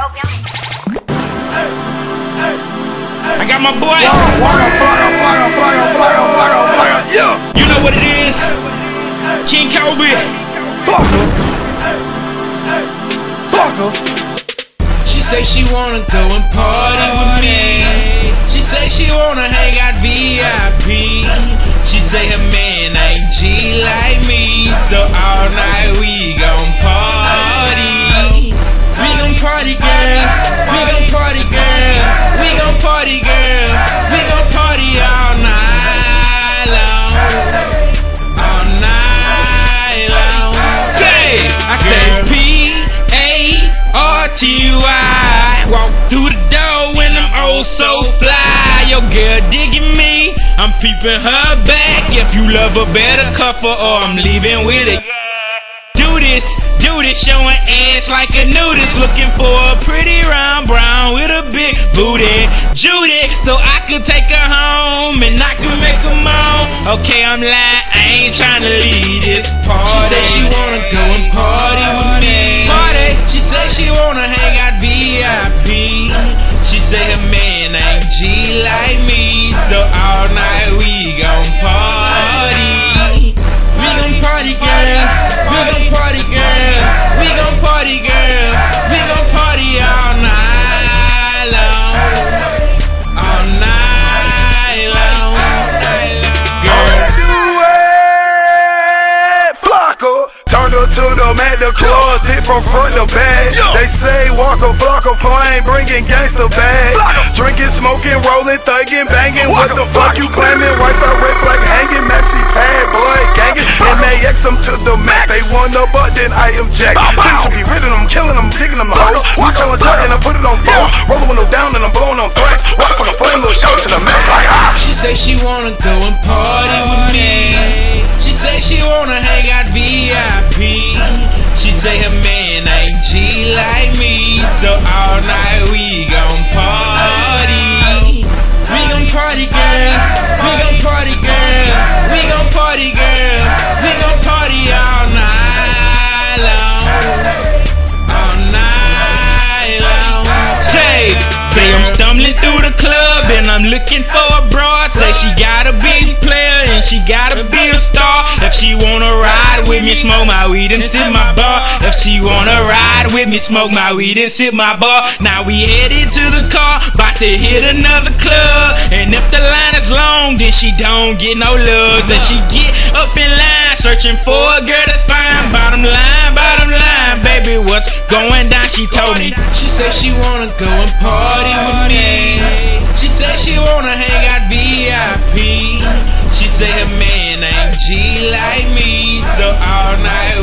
I got my boy. Fire! Fire! Fire! Fire! Fire! Fire! Fire! Yeah. You know what it is? King Coby. Fuck her. Fuck her. She say she wanna go and party with me. She say she wanna hang out VIP. She say her man ain't G like me. So all night we gon' party. We gon' party, girl. R T Y. Walk through the door when I'm oh so fly. Your girl digging me. I'm peeping her back. If you love her, better cuff her or oh, I'm leaving with it. Do this, do this, showing ass like a nudist. Looking for a pretty round brown with a big booty. Judy, so I could take her home and I can make her moan. Okay, I'm lying, I ain't trying to leave this party. She said she wanna go man ain't G like me. So all night we gon' party. We gon' party, girl. We gon' party, girl. We gon' party, girl. We gon' party all night long. All night long. Girl. Do it, Flocka. Turned her to the mat, the club, hit from front to back. They say Waka Flocka flame, bringing gangster back. Drinking, smoking, rolling, thugging, banging. What the fuck you claiming? Right side red flag hanging, maxi pad, blood ganging. MAX them to the max. They want the butt, then I am Jack. Things should be ridding them, killing them, digging them low. We tell tight and I put it on four. Roll the window down and I'm blowing on threats. What the flame, little shout to the max. Like, ah. She say she wanna go and party with me. She say she wanna hang out VIP. The club and I'm looking for a broad. Say she gotta be a player and she gotta be a star. If she wanna ride with me, smoke my weed and sip my bar. If she wanna ride with me, smoke my weed and sip my bar. Now we headed to the car, about to hit another club. And if the line is long, then she don't get no love. Then she get up in line, searching for a girl that's fine. Bottom line, bottom line, baby, what's going down? She told me. She said she wanna go and party she wanna hang out VIP. She say her man ain't G like me, so all night